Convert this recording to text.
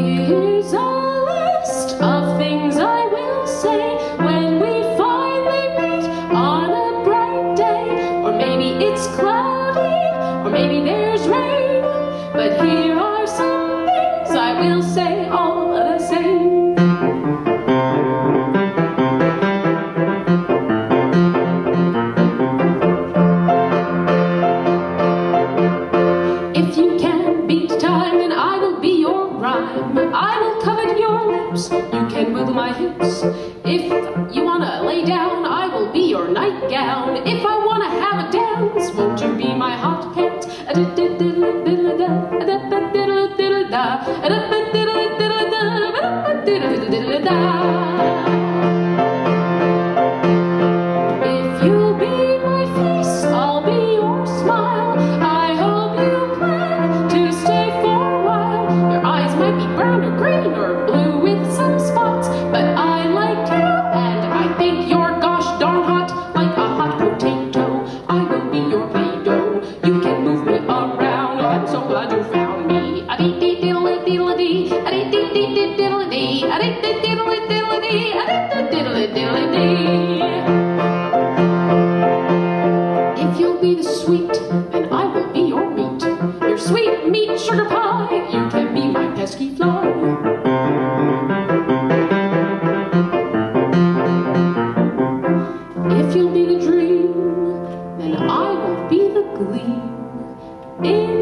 Here's a list of things I will say when we finally meet on a bright day. Or maybe it's cloudy, or maybe there's rain. But here are some things I will say. you can wiggle my hips. If you wanna lay down, I will be your nightgown. If I wanna have a dance, won't you be my hot cat? If you be my face, I'll be your smile. I hope If you'll be the sweet, then I will be your meat. Your sweet meat sugar pie, you can be my pesky fly. If you'll be the dream, then I will be the gleam. In